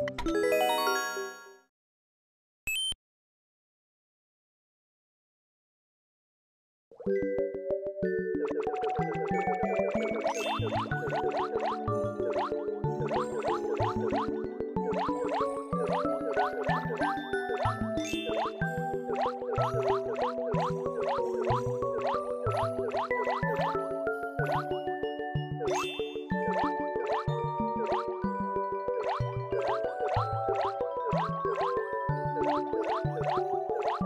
you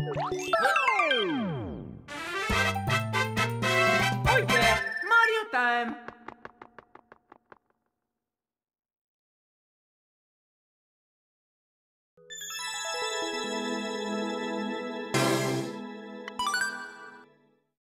Oh Mario time!